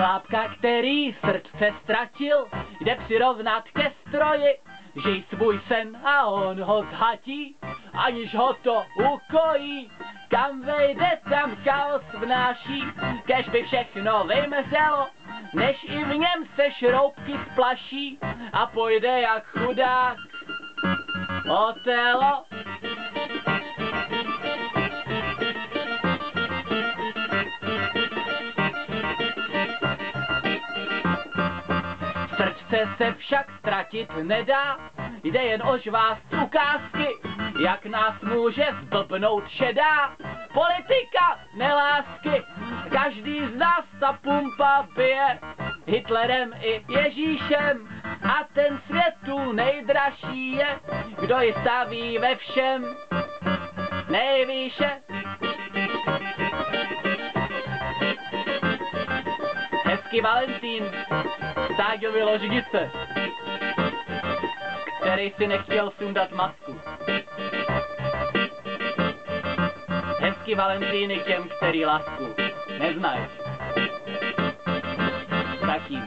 Chlápka, který srdce ztratil, jde přirovnat ke stroji, žij svůj sen a on ho zhatí, aniž ho to ukojí. Kam vejde, tam chaos vnáší, kež by všechno vymřelo, než i v něm se šroubky splaší a pojde jak chudák Otelo. Srdce se však ztratit nedá, jde jen o žvás ukázky, jak nás může zblbnout šedá politika nelásky. Každý z nás ta pumpa bije Hitlerem i Ježíšem a ten svět tu nejdražší je, kdo ji staví ve všem nejvýše. Hezký Valentín, Táďovi ložnice, který si nechtěl sundat masku. Hezký Valentíny těm, který lásku neznají. Zatím.